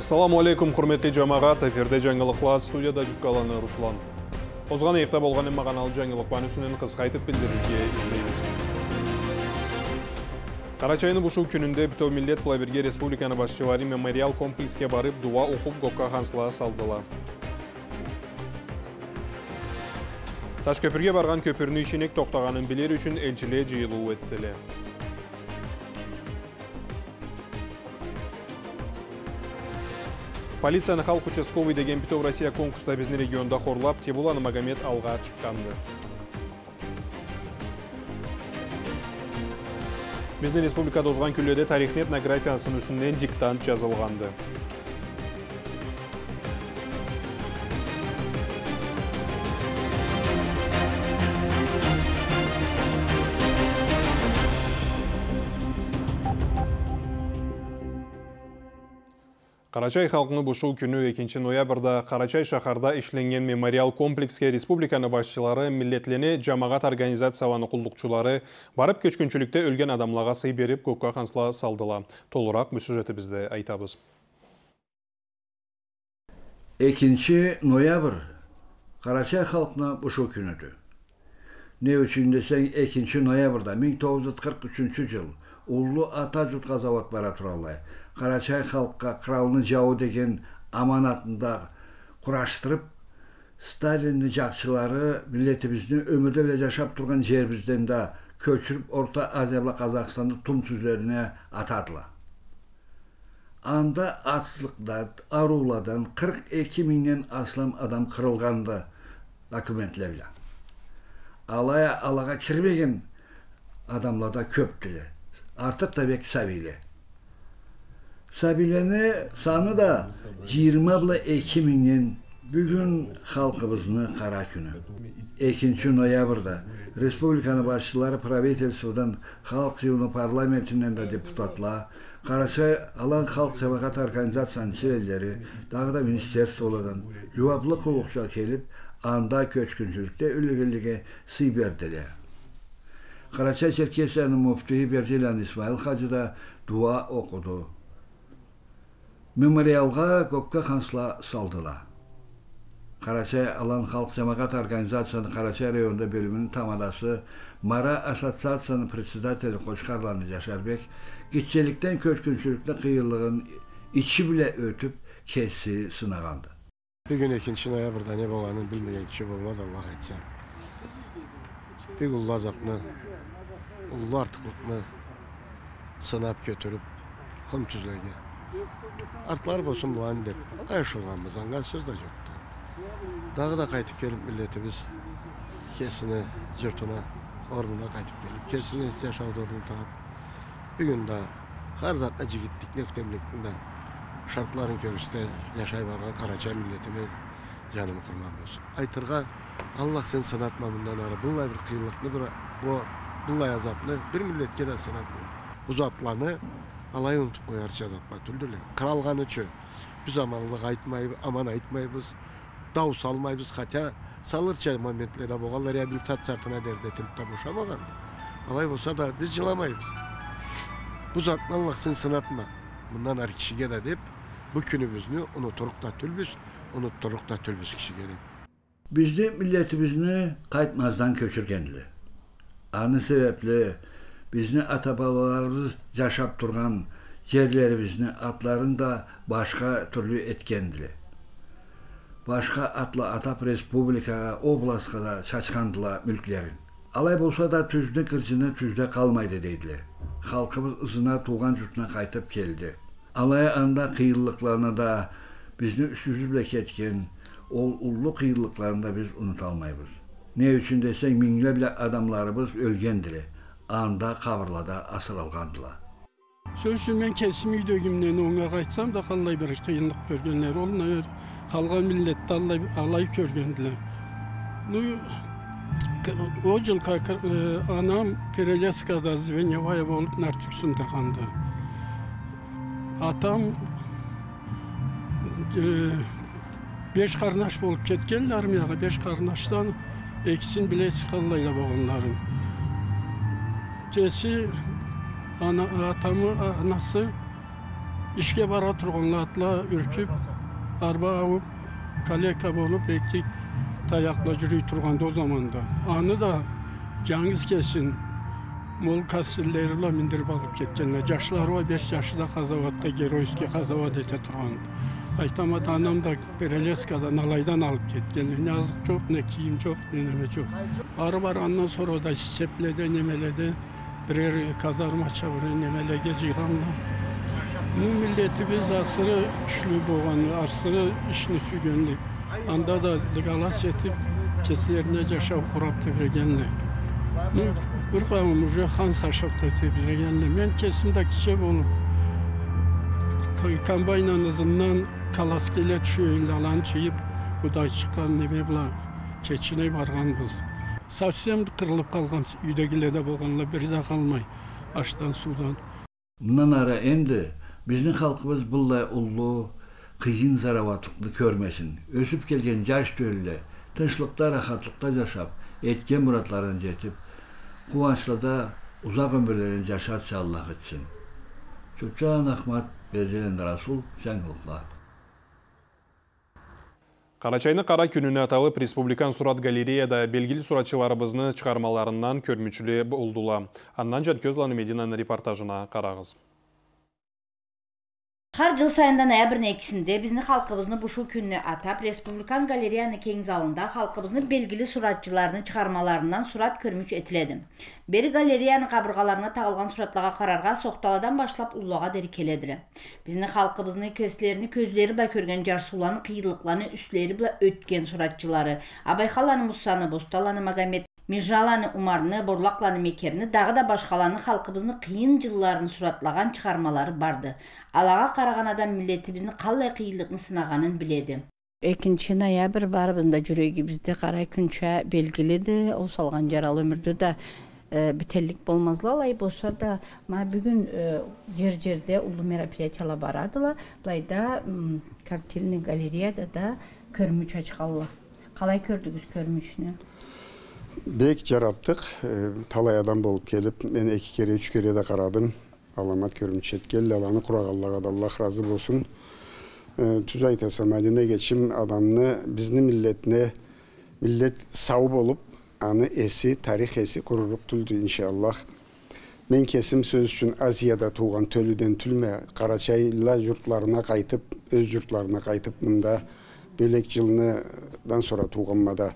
Ассаламу алейкум, құрметті жамағат, эфирде жаңылықла студияда жүккаланы Руслан. Озған еқта болған маған ал жаңылық банүсінен қысқайтып білдіруге izleyiniz. Қарачайны бұшу күнінде Бітау Миллет Плаберге Республиканы басшылары мемориал комплекске барып дуа оқып Гоққа қансыла салдыла. Таш көпірге барған көпірні ішінек тоқтағанын білер үшін елчіле жиылу өттілі. Полицияны халық участковый деген Бітау Россия конкурста біздің регионда хорлап, Тебуланы Магомед алға шыққанды. Біздің республикада озған күлледе тарихны этнографиясын үсінен диктант жазылғанды. Қарачай халқыны бұшу күні 2 ноябрда Қарачай шақарда ішленген мемориал комплекске республиканы басшылары миллетлене жамағат организацияланы құлдықчылары барып көчкүнчүлүктө өлген адамлаға сый беріп көкқа қансыла салдыла. Толырақ бұл сюжеті бізді айтабыз. 2 ноябр Қарачай халқына бұшу күніді. Не үшін десең 2 ноябрда 1943 жыл Уллу ата жұртқа завод бара туралы Қарачай халыққа қыралны жауы деген аманатында құраштырып, Сталинді жақшылары миллетімізді өмірде біле жашап тұрған жерімізден де көшіріп Орта Азия Қазақстанды тұм атадыла. Анда атсылықтан, аруладан 42 миннен аслам адам қырылғанды документлевлі. Алая алаға кірмеген көп тілі. Артық да бек сәбейлі. Сәбилені саны да 20 бла 2000-нен бүгін халқыбызны қара күні. 2 ноябрда республиканы басшылары правительстводан халық жиыны парламентінен де депутатла, Қарасай алан халық сабақат организацияның членлері, дағы да министерстволадан жуаплы құлықша келіп, анда көчкүнчүлүктө үлгіліге сый берділер. Қарачай Черкесияның муфтиі Бердилян Исмаил Хажы да дуа оқыды мемориалға көкке қансыла салдыла. Қарачай Алан халық жамағат организацияның Қарачай районында бөлімінің тамадасы Мара ассоциацияның председателі Қошқарланы Жашарбек кетчеліктен көшкіншіліктің қиылығын ичи біле өтіп кесі сынағанды. Бүгін 2 ноябрда не болғанын білмеген кіші болмады, Аллах айтса. Бек ұлы азапны, ұлы артықлықны сынап көтіріп, құм artlar bolsun bu an dep. Alay şolganmyz, söz da jokdu. Dağı da qaytıp gelip milletimiz kesini jurtuna, ornuna qaytıp gelip kesini yaşaw ornunu tap. Bugün de her zatda jigitlik, nöktemliknin de şartların körüste yaşay bargan Karaca milletimiz canım kurban bolsun. Aytırga Allah sen sanatma bundan ara. Bunlay bir kıyılıklı bir bu bunlay azaplı bir milletke de sanatma. Bu zatlanı алай унутуп коярчы жазатпа түлдү эле кыралганычы биз аманлык айтмай аман айтмайбыз дау салмайбыз хотя салырча моментлерде болгон реабилитация дердетилип да бошомогон алай болсо да биз жыламайбыз. Бул затын аллах сен сынатма. Мындан ары кишиге да деп бул күнүбүздү унутурук да түлбүз унуттурук да түлбүз кишиге деп. Бизди миллетибизди кайтмаздан көчүргенди аны себепле Біздің ата бабаларыбыз жашап тұрған жерлеріміздің атларын да башқа түрлі еткенділі. Башқа атлы атап республикаға, областқа да шашқандыла мүлклерін. Алай болса да түзді кіржіні түзде қалмайды дейділі. Халқымыз ызына туған жұртына қайтып келді. Алай анда қиыллықларына да біздің үстімізбіле кеткен ол ұллы қиыллықларын да біз ұмыта алмайбыз. Не үшін десең меңлеп адамларыбыз өлгенділі анда қабырлада асыралғандыла. Сөз үшін мен кесім үйдегімнен оңға қайтсам да қалай бір қиындық көргендер ол қалған миллетті алай, алай көргенділер ну о жыл как анам перелескада звеневая болып нәртүк сындырғанды атам беш қарнаш болып кеткен армияға беш қарнаштан екісін білесіз қалай болғандарын Keçi ana, atamı anası işke bara turgunlatla ürküp arba avup kaleka bolup ektik tayakla jüri turganda o zamanda. Anı da Cangiz kesin mol kasillerle mindirip alıp ketkenler. Yaşlar var 5 yaşında kazavatda geroyski kazavat ete turgandı. Aytama anam da Bereleska'dan alaydan alıp getken. Ne azık çok, ne kiyim çok, ne neme çok. Arı var ondan sonra da Şişeplede, Nemele'de birer kazarma çavuru Nemele'ge cihanla. Bu milletimiz asırı güçlü boğan, asırı işini sügönlü. Anda da galas etip keslerine yaşav kurap tebregenle. Bir kavim uca han saşap tebregenle. Ben kesimde kiçe olum. болуп комбайнан ызынан каласкеле түшөйүн алан чыйып будай чыккан неме була кечине барганбыз совсем кырылып калган үйдөгүлерде болгонлор бир да калмай аштан суудан мындан ары энди биздин халкыбыз булдай улуу кыйын зараваттыкты көрмесин өсүп келген жаш төлүдө тынчтыкта рахаттыкта жашап эткен муратларына жетип кубанычта узак өмүрлөрүн жашатчы аллах этсин чучан ахмат берген расул жаңылыклар Карачайны кара күнүнө аталып республикан сурат галереяда белгили суратчыларыбызны чыгармаларынан көрмүчүлү болдула. Андан Жанкөз Мединаның репортажына карагыз. Har жыл сайында ноябрь экисинде биздин халкыбызны бушул күнүнө атап республикан галереяны кең залында халкыбыздын белгилүү суратчыларынын чыгармаларынан сурат көрмүш этиледи бери галереянын кабыргаларына тагылган суратларга карарга сокталадан башлап уллага дери келедиле биздин халкыбыздын көслерини көзлөрү бла көргөн жаш сууланы кыйырлыкларын үстүлөрү бла өткөн суратчылары абайхаланы мусаны босталаны магомед мижаланы умарны борлакланы мекерни дагы да башкаларны халкыбыздын кыйын жылларын суратлаган чыгармалары барды. Алага караган адам милletибиздин кандай кыйынлыкны сынаганын биледи экинчи ноябрь баарыбыздын да жүрөгүбүздө кара күнчө белгиледи ол салган жарал өмүрдө да битерлик болмазла алай болсо да мына бүгүн жер жерде улуу мероприятиялар барадыла былайда картинный галереяда да көрмүч ачканла калай көрдүңүз көрмүчүнү бек жараттық талай адам болып келіп мен екі кере үш кере де қарадым аламат көріміш еткелді аланы құрағаллаға да аллах разы болсын түз айтасам мәдіне geçim адамны біздің миллетіне миллет сау болып аны эси тарих эси құрурук түлді иншаллах мен кесім сөз үшін азияда туған төлүден түлме карачайла жұртларына қайтып өз жұртларына қайтып мында бөлек жылныдан sonra туғанмада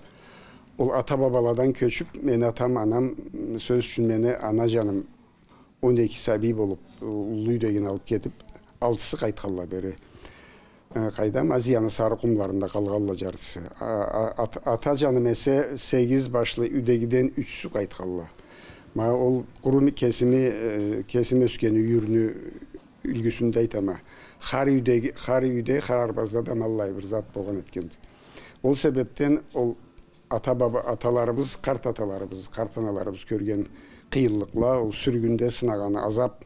ол ата бабаладан көшіп мен атам анам сөз үшін мені ана жаным 12 сәби болып ұлы үйден алып кетіп алтысы қайтқанла бері қайдам азияны сары құмларында қалғанла жартысы ата жаным эсе сегиз башлы үйдегиден үчсү кайтканла ма ол курун кесими кесим өскөн үйүрүнү үлгүсүндө айтама хар үйдеги хар үйдө хар арбазда да маллай бир зат болгон экен ол себептен ол ата баба аталарыбыз қарт аталарыбыз қарт аналарыбыз көрген қиынлықла ол сүргүндө сынаганы азап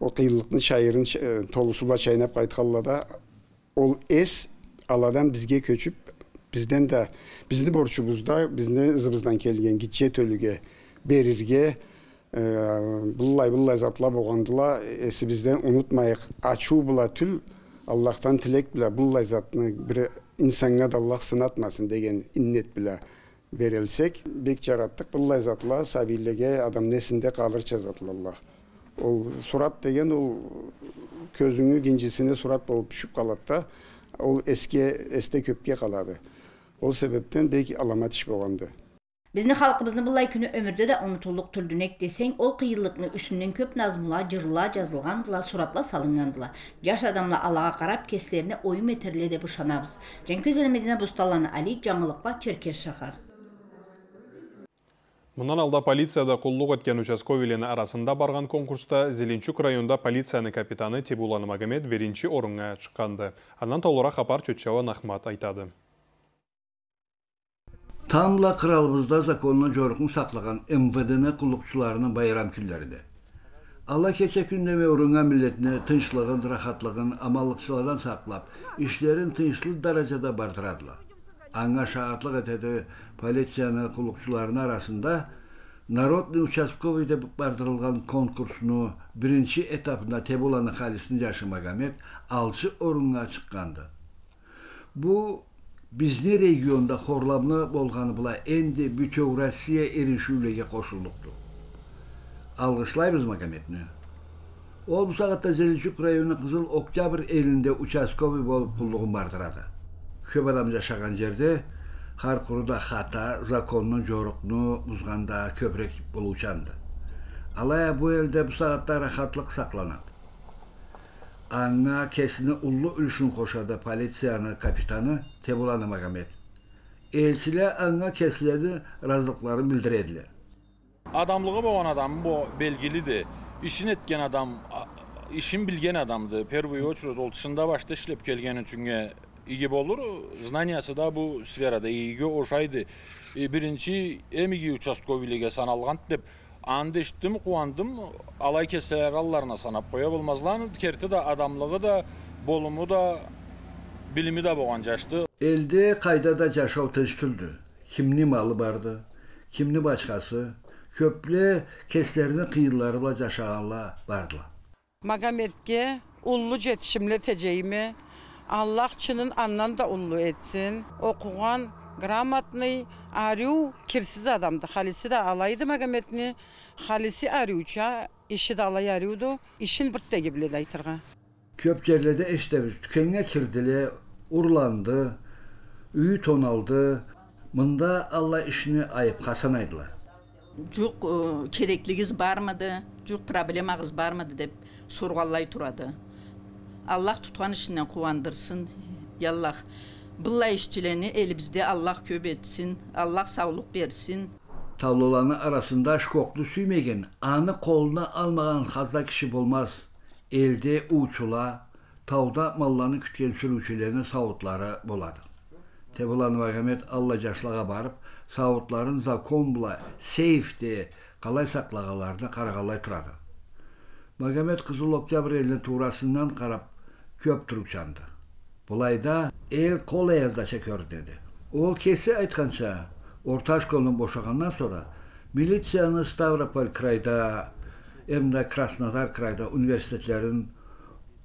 ол қиынлықтың шайырын толусула чайнап кайтканлада ол эс аладан бизге көчүп бизден да биздин борчубузда биздин ызыбыздан келген киче төлүгө берирге буллай буллай затла болгондула эсибизден унутмайык ачуу була түл аллахтан тилек биле буллай затны бир инсанға да аллах сынатмасын деген иннет біле берілсек бек жараттық бұллай затыла сабилеге адам несінде қалырча алла ол сурат деген ол көзіңі кинжисине сурат болып түшүп калат да ол эске эсте көпке калады ол себептен бек аламат иш болгонду биздин халкыбыздын былай күнү өмүрдө да унутулук түрдүнек десең ол кыйынлыкны үстүнөн көп назмула жырла жазылгандыла суратла салынгандыла жаш адамла алага карап кесилерине оюм этерле деп ышанабыз жанкөз медина бусталаны али жаңылыкла черкес шаар Мындан алда полицияда құллық өткен участковийлени арасында барған конкурста Зеленчук районда полицияны капитаны Тибулан Магомед беринчи орынға шыққанды. Андан толырақ хабар Чөтчева Нахмат айтады. Tamla kralımızda zakonuna coruğunu saklayan MVD'nin qulluqçularının bayram günləridir. Allah keçək gün demək orunqa millətinə tınçlığın, rahatlığın, amallıqçılardan saxlab, işlərin tınçlı dərəcədə bardıradılar. Anqa şahatlıq etədi polisiyanı, qulluqçuların arasında Narodni Uchastkovyda bardırılğan konkursunu birinci etapında Tebulanın xalisini yaşamaqa met alçı orunqa çıxqandı. Bu regionda horlamlı bolğanı bula endi bütün Rossiya erişүүлege koşuluktu. Algışlayırız Magametni. Ol bu saatte Zelçuk rayonu Kızıl Oktyabr elinde участковый болып bardırады. Köp adam yaşagan jerde har kuruda hata, zakonnu, joruknu buzganda köprek buluşandı. Alaya bu elde bu saatte rahatlık saklanады. Аңа kesini ullu ülüşün koşadı polisiyanı kapitanı Tebulanı Magamet. Elçiler аңа kesiledi razılıkları bildirediler. Adamlığı boğan adam bu belgilidir. İşin etken adam, a- işin bilgen adamdı. Первый очередь ол шында başta işlep kelgeni çünkü iyi olur. Znaniyası da bu sferada iyi oşaydı. E, birinci emigi участковыйлege sanalgan dep Anda işittim, kuandım. Alay keseler allarına sanap koya bulmazlan. Kerti de adamlığı da, bolumu da, bilimi de boğan yaştı. Elde kaydada yaşav tüstüldü. Kimni malı vardı, kimni başkası. Köple keslerini kıyılarıyla yaşayanlar vardılar. Magamet'e ullu jetişimle teceyimi Allah çının andan da ullu etsin. Okuğan, aryu kirsiz adamdı. Halisi de alaydı Magamet'ni. Halisi aryuça, işi de alay aryudu. İşin birtte gibi aytırga. Köp yerlerde eşteviz tükenge kirdiler, urlandı, üyü tonaldı. Mında Allah işini ayıp kasanaydılar. Жоқ э, керектігіңіз бармыды, жоқ проблемаңыз бармыды деп сорғалай тұрады. Аллах тұтқан ішінен қуандырсын. Яллах Bunla işçilerini elimizde Allah köp etsin, Allah sağlık versin. Tavloların arasında şkoklu süymegen, anı koluna almayan hazda kişi bulmaz. Elde uçula, tavda mallarını kütgen sürücülerinin savutları buladı. Tebulan Vagamet Allah caşlağa barıp, savutların zakombla, seyfde, kalay saklağalarda kargalay turadı. Vagamet Kızıl Oktyabr elinin tuğrasından karap köp turukçandı. Bulayda ayazda çekiyor dedi. Ol kesi aytkança, orta şkolun boşağandan sonra milisiyanı Stavropol krayda, hem de Krasnodar krayda üniversitetlerin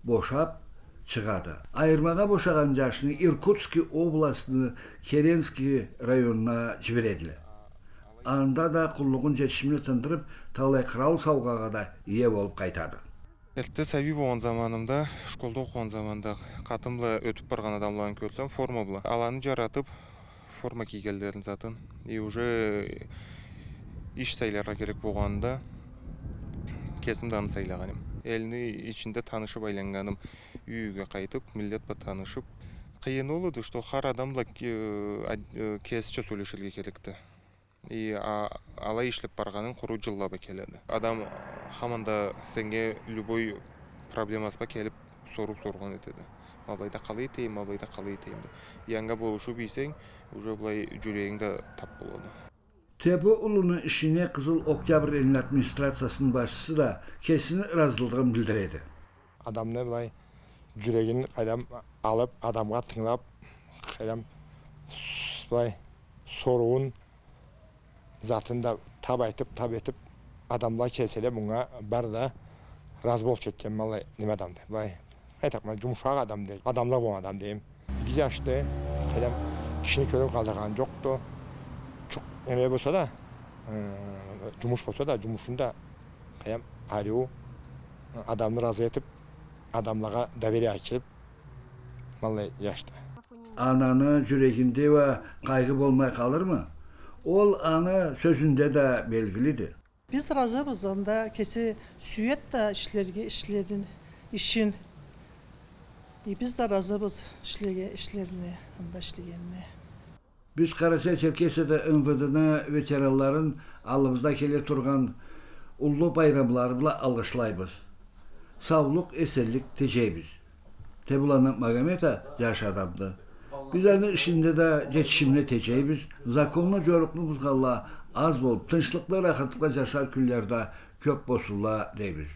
boşap çıgadı. Ayırmağa boşagan yaşını Irkutski oblastını Kerenski rayonuna jibirediler. Anda da kulluğun жетишимini тындырып, талай кырал саугаға да ие болып қайтады. Эрте сәби болған заманымда, школда оқыған заманда қатымлы өтіп барған адамларын көрсем, форма бұла. Аланы жаратып, форма кигендерін затын. И уже иш сайларға керек болғанда кесімді аны сайлағаным. Еліні ішінде танышып айланғаным үйге қайтып, миллетпа танышып. Қиын олуды, что хар адамла кесіче сөйлешілге керекті. И а, алай ишлеп барганын куру жыллаба келеді. Адам хаманда сенге любой проблемаспа келип соруп соргон этеді. Абайда калай тейм, абайда калай тейм деп. Янга болушу бийсең, уже булай жүрегиңде тап болот. Tebu ulunu işine Kızıl Oktyabr elin administrasyasının başçısı da kesin razılığını bildiredi. Адамны былай жүрегін қайдам алып, адамға тыңлап, қайдам былай соруын затында тап айтып, тап етіп, адамға келселе мұңа бар да разы болып кеткен малай неме адам деп. Былай айтақ мына жұмшақ адам деп, адамлар болған адам деймін. Біз ашты, қайдам кішіні көріп қалдырған жоқты. Çok emeği болса да, жұмыс болса да, жұмысында қайдам арю адамды разы етіп, адамларға доверие açılıp малай yaşta. Ananı yüreğinde ve kaygı olmaya kalır mı? Ol anı sözünde de belgilidir. Biz razıyız onda kesi süyet de işlerge işlerin işin. E biz de razıyız işlerge işlerine, onda işleyenine. Biz Karaçay Çerkesya'da ınvıdını veteranların alımızda kele turgan ullu bayramlarıyla algışlayız. Sağlık, eserlik teceybiz. Tebulanın Magometa yaş adamdı. Onun işinde de geçişimle teceybiz. Zakonlu joruklu buzgalla az bolup, tınçlıkla, rahatlıkla yaşar küllerde köp bosulla deybiz.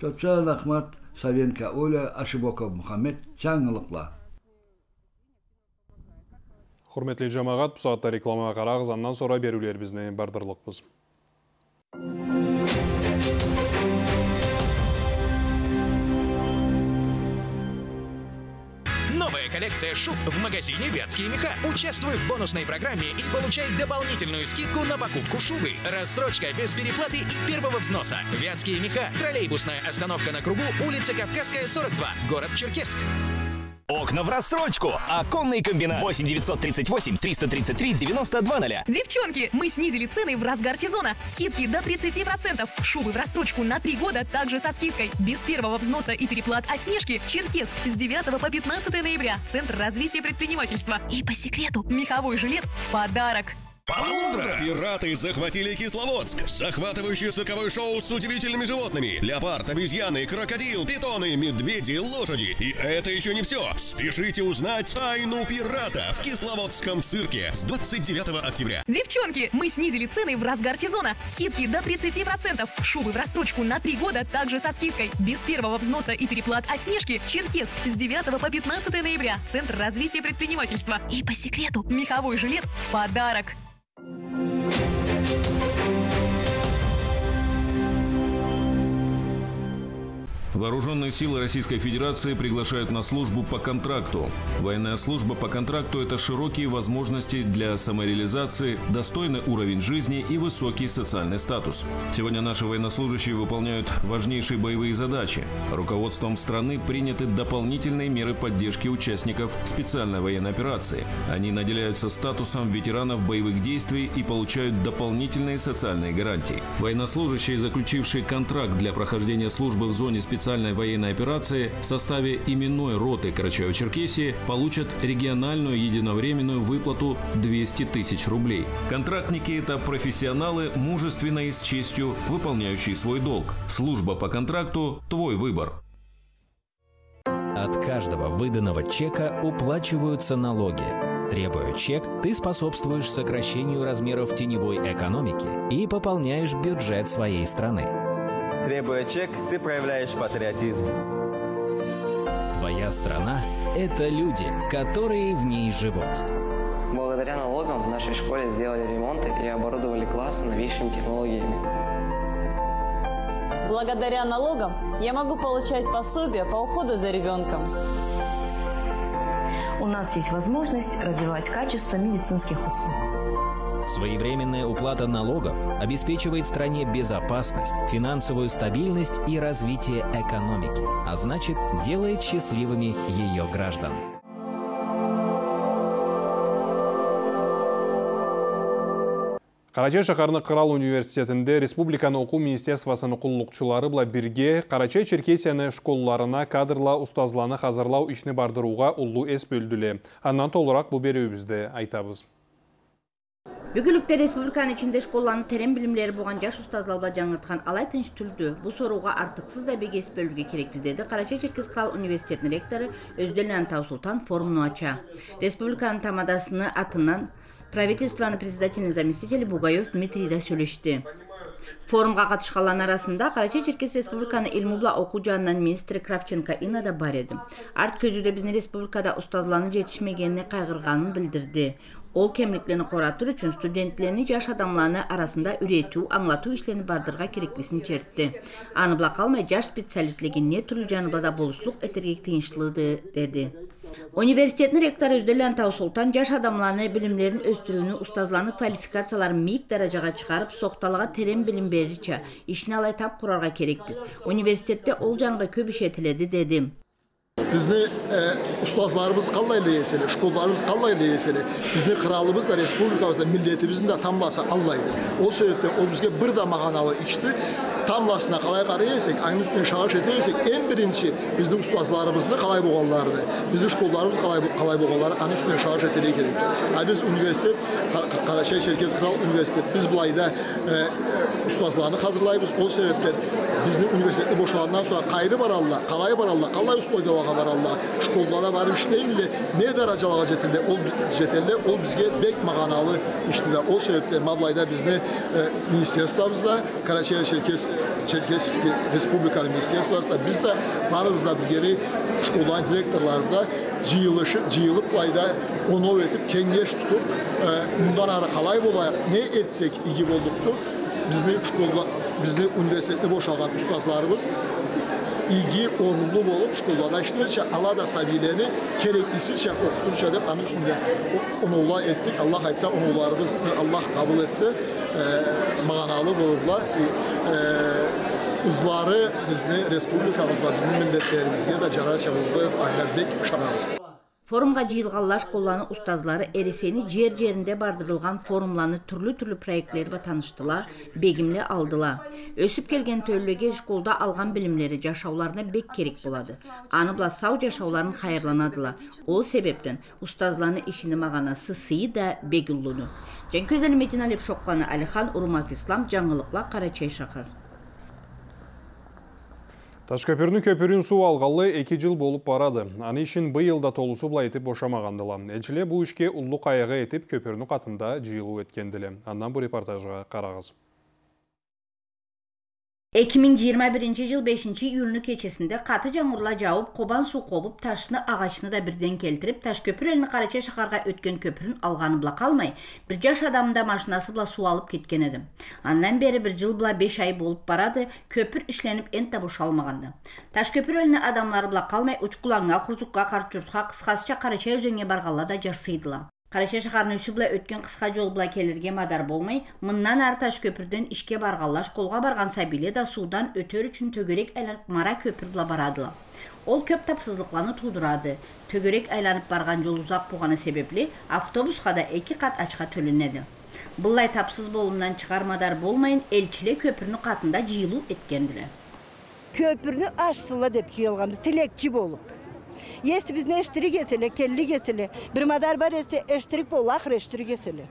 Çöpçağın Ahmet, Savenka Ola, Aşibokov Muhammed, Çangılıkla. Құрметлі жамағат, бұл сағатта рекламаға қарағыз, андан sonra берулерімізді бардырлықпыз. Новая коллекция шуб в магазине «Вятские меха». Участвуй в бонусной программе и получай дополнительную скидку на покупку шубы. Рассрочка без переплаты и первого взноса. «Вятские меха». Троллейбусная остановка на кругу, улица Кавказская, 42, город Черкесск. Окна в рассрочку. Оконный комбинат. 8 938 333 92 0. Девчонки, мы снизили цены в разгар сезона. Скидки до 30%. Шубы в рассрочку на 3 года также со скидкой. Без первого взноса и переплат от Снежки. Черкесск с 9 по 15 ноября. Центр развития предпринимательства. И по секрету, меховой жилет в подарок. Полундра! Пираты захватили Кисловодск. Захватывающее цирковое шоу с удивительными животными. Леопард, обезьяны, крокодил, питоны, медведи, лошади. И это еще не все. Спешите узнать тайну пирата в Кисловодском цирке с 29 октября. Девчонки, мы снизили цены в разгар сезона. Скидки до 30%. Шубы в рассрочку на 3 года также со скидкой. Без первого взноса и переплат от Снежки. Черкесск с 9 по 15 ноября. Центр развития предпринимательства. И по секрету, меховой жилет в подарок. you Вооруженные силы Российской Федерации приглашают на службу по контракту. Военная служба по контракту – это широкие возможности для самореализации, достойный уровень жизни и высокий социальный статус. Сегодня наши военнослужащие выполняют важнейшие боевые задачи. Руководством страны приняты дополнительные меры поддержки участников специальной военной операции. Они наделяются статусом ветеранов боевых действий и получают дополнительные социальные гарантии. Военнослужащие, заключившие контракт для прохождения службы в зоне специальной военной операции в составе именной роты Карачаево-Черкесии получат региональную единовременную выплату 200 тысяч рублей. Контрактники – это профессионалы, мужественно и с честью выполняющие свой долг. Служба по контракту – твой выбор. От каждого выданного чека уплачиваются налоги. Требуя чек, ты способствуешь сокращению размеров теневой экономики и пополняешь бюджет своей страны. Требуя чек, ты проявляешь патриотизм. Твоя страна – это люди, которые в ней живут. Благодаря налогам в нашей школе сделали ремонты и оборудовали классы новейшими технологиями. Благодаря налогам я могу получать пособие по уходу за ребенком. У нас есть возможность развивать качество медицинских услуг. Своевременная уплата налогов обеспечивает стране безопасность, финансовую стабильность и развитие экономики, а значит, делает счастливыми ее граждан. Карачай шаһарны Кырал университетінде Республиканы оқу министерствосының құллықчылары бұла бірге Карачай Черкесияны школларына кадрлар ұстазланы хазырлау ішіне бардыруға ұллу эс бөлділі. Аннан толырақ бұл беруімізді айтабыз. Бүгүлүктө республиканын ичинде школланын терен билимлери болгон жаш устазлалба жаңырткан алай тынч түлдү. Бу сорууга артыксыз да бегес бөлүүгө керекпиз деди Карачай Черкес Крал университетинин ректору Өздөлөн Тау Султан форумну ача. Республиканын тамадасыны атынан правительствонун председательный заместители Бугаев Дмитрий да сүйлөштү. Форумга катышканлардын арасында Карачай Черкес Республиканын Илмубла окуу жанынан министри Кравченко Инна да бар эди. Арт көзүдө биздин республикада устазлардын жетишмегенине кайгырганын билдирди. Ол кемликlerini коратыр үчүн студенттерни жаш адамларны арасында үйрөтүү, аңлатуу ишlerini бардырга керектигин чертти. Аны була калмай жаш не түрлүү жаныбада болушлук этерге тыйынчлыды деди. Университеттин ректору Өздөлөн Тау Султан жаш адамларны билимдерин өстүрүүнү, устазларны квалификацияларын мийик даражага чыгарып, сокталга терен билим бериче ишин алай тап курарга керекпиз. Университетте ол жагында көп иш этиледи деди. Bizni e, ustazlarımız kallayla yeseli, şkollarımız kallayla yeseli. Bizni kralımız da, respublikamız da, milletimizin de tamlası Allah'ydı. O sebepten o bizge bir da mağanalı içti. Tamlasına kalay karı yesek, aynı üstüne şahış edeysek, en birinci bizde ustazlarımızdı kalay boğanlardı. Bizde şkollarımız kalay, kalay boğanları, aynı üstüne şahış eteliği gerekiz. Yani biz üniversitet, Karaşay Çerkez Kral Üniversitet, biz bulayda e, ustazlarını hazırlayırız. O sebepten bizim üniversiteti boşalandan sonra kayrı var Allah, kalay var Allah, kalay ustaydalığa var Allah, şkollara var işleyimli, ne derecelara jetildi, o jetildi, o bizge bek mağanalı iştiler. O sebepten Mablayda bizni e, ministerstvomuzda, Karaçay Çerkez Çerkez Respublikanın ministerstvosunda biz de varız da bir geri şkolların direktorları da jıyılışı, jıyılıp bulayda onu öğretip, kengeş tutup, e, bundan ara kalay bolayak, ne etsek iyi olduktu, bizni şkolda, bizni universitetdə boşalğan ustazlarımız ilgi uğurlu olub şkoldaşdırırsa, Allah da səviyyəni kereklisisə oxutursa deyə onun üçün də onullar etdik. Allah aytsa onullarımız Allah qəbul etsə, e, manalı olurlar. E, e, izları bizni respublikamızla, bizim milletlerimizle de Canan Çavuzlu, Ayhan Bek, Şanarız. Jıyılganlar şkollarının ustazları eriseni cer cerinde bardırılgan forumlarını türlü türlü proyektlerle tanıştılar, begimli aldılar. Ösüp gelgen törlüge şkolda algan bilimleri caşavlarına bek kerek buladı. Anıbla sav caşavların hayırlanadılar. O sebepten ustazlarının işini mağanası sıyı da begullunu. Cenk Özeli Metin Alep Şokkanı Alihan Urumaf İslam, Cangılıkla Karaçay Şakır. Ташкөпірні көпірін су алғалы 2 жыл болып барады. Аны ішін бұйыл да толусу бұлай етіп бошамағандыла. Әлчіле бұл ішке ұллы қайығы етіп көпірні қатында жиылу еткенділі. Андан бұл репортажға қарағыз. 2021 yıl 5. iyulunu keçesinde katı camurla cavıp koban su kovup taşını ağaçını da birden keltirip taş köpür elini Karaçay şakarga ötken köpürün alganı bula kalmay bir caş adamda maşinası bula su alıp ketken edim. Andan beri bir jıl bula 5 ay bolup baradı köpür işlenip ent de boşalmagandı. Taş köpür elini adamları bula kalmay uç kulağına, kurzukka, kartjurtka, kıskasıca Karaçay özenge bargalla da jarsıydılar. Қараша шаһарының үсі бұлай өткен қысқа жол бұлай келерге мадар болмай, мыннан ары көпірден ішке барғалаш қолға барған сәбиле да судан өтер үшін төгерек айланып мара көпір бұла барадыла. Ол көп тапсызлықланы тудырады. Төгерек айланып барған жол ұзақ болғаны себепле автобусқа да екі қат ашқа төленеді. Бұлай тапсыз болымнан шығармадар болмайын, елчіле көпірні қатында жиылу еткенділі. Köprünü açsıla деп жиылғанбыз, тілекчі болып. Bizne eştirik kesele, kelli kesele, bir madar var etse eştirik bol, ahır eştirik kesele.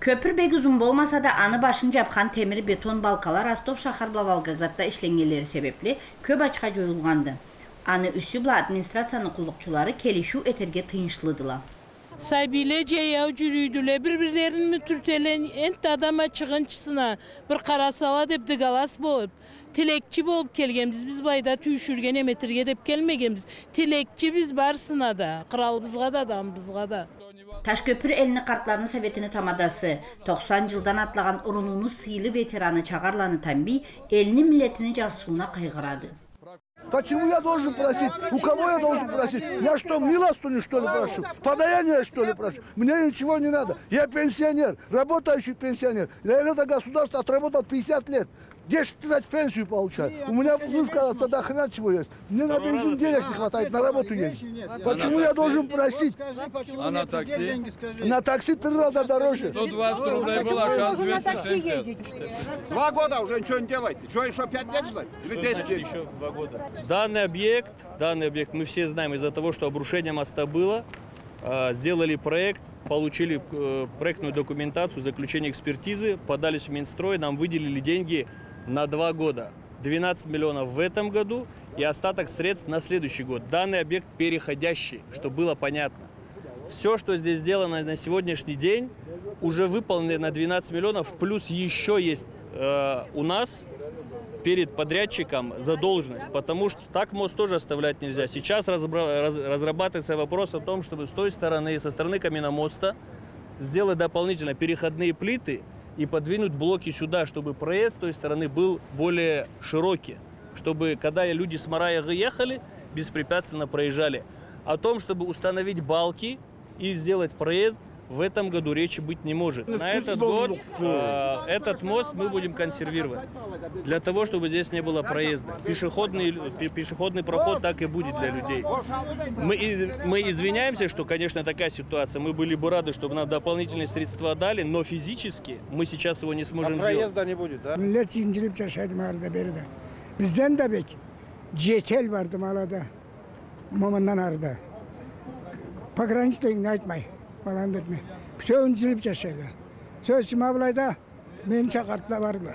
Köpür bek uzun bolmasa da anı başın japkan temir beton balkalar Rostov şahar Volgogradda işlengeleri sebepli köp açığa joyulgandı. Anı üsü bula administrasiyanın kullukçuları kelişu Saybile ceyav cürüydüle birbirlerini mütürtelen ent adama çıgınçısına bir karasala dep digalas bolup tilekçi bolup kelgenbiz biz bayda tүйшürgen emetirge dep kelmegenbiz tilekçi biz barsına da kralbızga da adamбызга da Taşköprü elini kartlarını sovetini tamadası, 90 yıldan atlagan urununu sıylı veteranı Çağarlanı Tambi, elini milletini carsuğuna kaygıradı. Почему я должен просить? У кого я должен просить? Я что, милостыню что ли прошу? Подаяние что ли прошу? Мне ничего не надо. Я пенсионер, работающий пенсионер. Я это государство отработал 50 лет. 10 тысяч пенсию получаю. У меня высказаться тогда хрена чего есть. Мне на бензин денег не хватает, на работу ездить. Почему я должен просить? А на такси? На такси три раза дороже. 120 рублей было, сейчас 270. Два года уже ничего не делаете. Что, еще пять лет ждать? Или 10 лет? Еще два года. Данный объект, данный объект мы все знаем из-за того, что обрушение моста было, э, сделали проект, получили э, проектную документацию, заключение экспертизы, подались в Минстрой, нам выделили деньги на два года. 12 миллионов в этом году и остаток средств на следующий год. Данный объект переходящий, чтобы было понятно. Все, что здесь сделано на сегодняшний день, уже выполнено на 12 миллионов, плюс еще есть э, у нас перед подрядчиком задолженность, потому что так мост тоже оставлять нельзя. Сейчас разобра- раз- разрабатывается вопрос о том, чтобы с той стороны, со стороны каменомоста сделать дополнительно переходные плиты и подвинуть блоки сюда, чтобы проезд с той стороны был более широкий, чтобы когда люди с Мараягы ехали, беспрепятственно проезжали. О том, чтобы установить балки и сделать проезд, в этом году речи быть не может. На этот год э, этот мост мы будем консервировать. Для того, чтобы здесь не было проезда. Пешеходный, пе- пешеходный проход так и будет для людей. Мы, мы извиняемся, что, конечно, такая ситуация. Мы были бы рады, чтобы нам дополнительные средства дали, но физически мы сейчас его не сможем сделать. не будет, да? Millet incelip yaşaydım arada beri de. Bizden de bek. Cetel vardı. Mamandan arada. Falan etme. Bütün incelip yaşaydı. Sözüm ablayda beni çakartla vardı.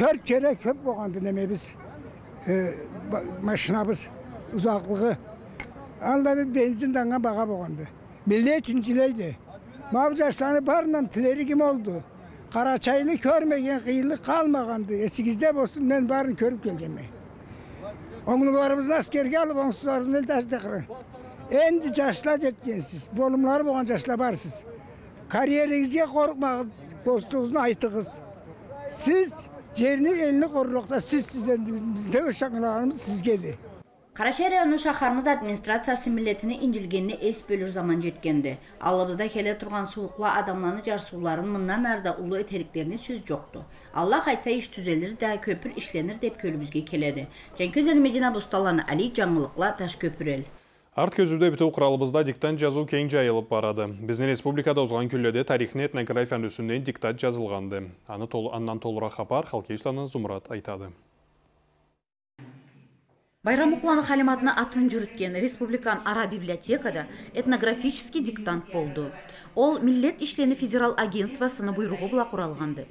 Dört kere köp boğandı deme biz. E, ba- maşınabız uzaklığı. Anda bir benzin dana bağa boğandı. Millet incileydi. Mavcaşlarını barından tileri kim oldu? Karaçaylı görmegen kıyılık kalmagandı. Esigizde olsun ben barın körüp geleceğim. Oğullarımızı askerge alıp onsuzlarını el tasdikri. Endi yaşla jetkensiz. Bolumları boğan yaşla barsız. Kariyerinizge korkmağız. Dostluğunuzu aytığız. Siz yerini elini korulukta siz sizden bizde uşaklarımız sizgedi. Карачай району шахарнын администрациясы милletini инжилгенни эс бөлүр заман жеткенди. Алыбызда келе турган сууукла адамланы жарсууларын мындан арда улуу этериктерине сөз жокту. Аллах айтса иш түзелир да көпүр ишленир деп көлүбүзгө келеди. Женкөз Медина Бусталаны Али жаңылыкла Таш көпүр. Арт көзүдө бүтүү куралыбызда диктант жазуу кең жайылып барады. Биздин республикада узган күнлөрдө тарихный этнографиянын үстүнөн диктант жазылганды. Аны андан толураак капар Халкештаны Зумрат айтады. Байрам Укланы халиматына атын жүріткен Республикан Ара библиотекада этнографический диктант болды. Ол миллет ишлени федерал агентствосыны буйругу була куралганды.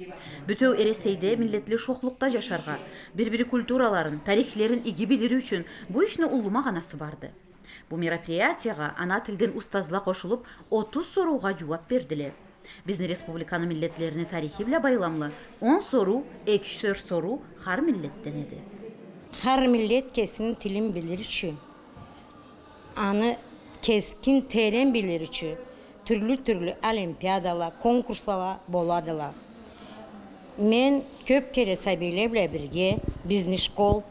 Бүтөө эресейде миллетлі шоқлықта жашарға, бір-бірі культураларын, тарихлерин иги билери үчүн бу ишни улумаганасы барды. Бу мероприятияга ана тилден устазла кошулуп 30 сорууга жооп бердиле. Биздин республиканын миллетлерини тарихи биле байламлы 10 соруу, 2 соруу хар миллеттен эди. Kesin tilin bilir için. Anı keskin teren bilir için. Türlü türlü olimpiyadalar, konkurslar boladılar. Men köp kere sabiyle birge bizni şkol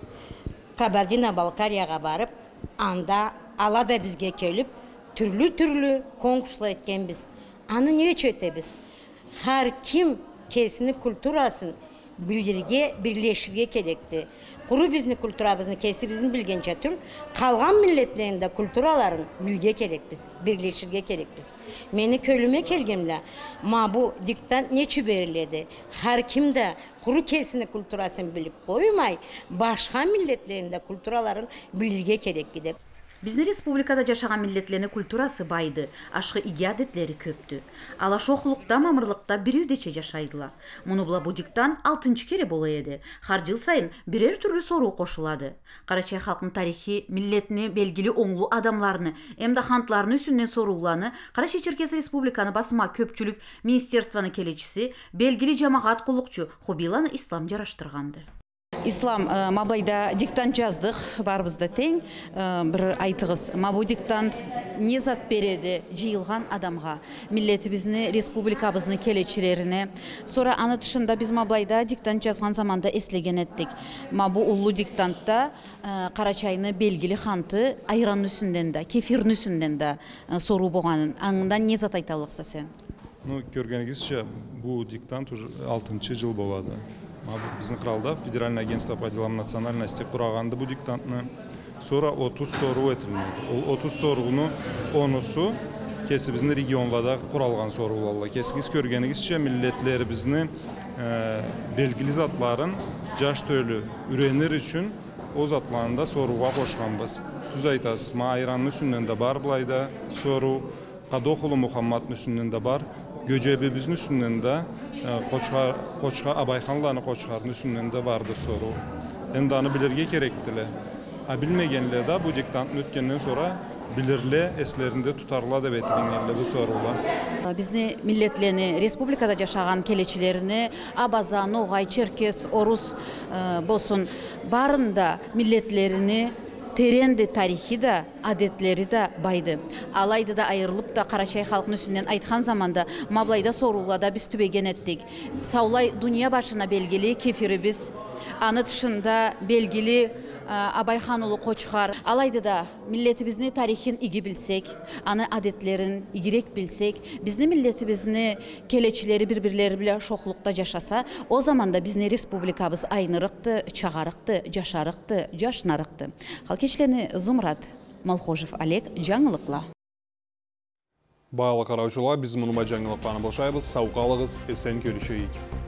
Kabardina Balkarya'ya barıp anda ala da bizge kelip türlü türlü konkurslar etken biz. Anı niye çöte biz? Her kim kesini kulturasın bildirge birleşirge gerekti. Kuru bizni kulturabızını kesi bizim bilgençe tür. Kalgan milletlerin de kulturaların bilge gerek biz. Birleşirge gerek biz. Meni kölüme kelgemle ma bu diktan ne çüberiledi. Her kim de kuru kesini kulturasını bilip koymay başka milletlerin Биздин республикада жашаган миллетлердин культурасы байды, ашкы иги адеттери көптү. Ала шоқлукта, мамырлыкта бир үйдече жашайдылар. Муну була будиктан 6 кере боло эди. Har жыл сайын бирер түрлүү соруу кошулады. Карачай халкынын тарихи, миллетини белгили оңлуу адамларны, эмдахантларны үсүнөн сорууланы Карачай Черкес Республиканы басма көпчүлүк министерствонун келечиси, белгили жамаат кулукчу Хубиланы Ислам жараштырганды ислам э, мабайда диктант жаздық. Барбызда тең. Э, бір айтығыз. Мабу диктант не зат береді жиылған адамға? Миллетибизни республикабыздын келечилерине sonra аны тышында биз маблайда диктант жазган заманда эслеген эттик мабу улуу диктантта э, карачайны белгили ханты айрандын үстүндөн да кефирдин үстүндөн да соруу болгонун аңынан не зат айта алаксың сен? Ну бул диктант уже алтынчы жыл болду біздің құралда федеральное агентство по делам национальности құрағанды бұл диктантны sonra 30 soru өтілмейді ол 30 соруны онусу кесі біздің регионларда құралған соруларла кесіңіз көргеніңізше миллетлерибизни белгili затларын жаш төлі үйренер үшін о затларны да соруға қошқанбыз. Түз айтасыз ма айранның үстүнөн да бар былайда сору кадохулу мухаммадтын үстүнөн Göcəbimizin üstündə Qoçqar e, Qoçqar Abayxanlanı Qoçqarın üstündə vardı soru. Endi onu bilirge gerekdili. Ha bilmegenle de bu diktantın ötkenden sonra bilirli eslerinde tutarla da betilgenle bu sorular. E, bizni milletlerini, respublikada yaşagan keleçilerini, Abaza, Nogay, Çerkes, Orus e, bosun barında milletlerini terendi tarihi de адетлери да байды. Алайды да айырылып да карачай халкынын үстүнөн айткан заманда маблайда соруулада биз түбеген эттик саулай дүйнө башына белгили кефирибиз аны тышында белгили абайхан уулу кочкар алайды да миллетибиздин тарихин иги билсек аны адеттерин игирээк билсек биздин миллетибиздин келечилери бири бирлери менен шоклукта жашаса о заманда биздин республикабыз айнырыкты чагарыкты жашарыкты жашнарыкты калкечилени зумрат малхожев олег жаңылыкла баалы караучулар биз мунума жаңылыктаны бошайбыз. Сау калыңыз эсен көрүшөйүк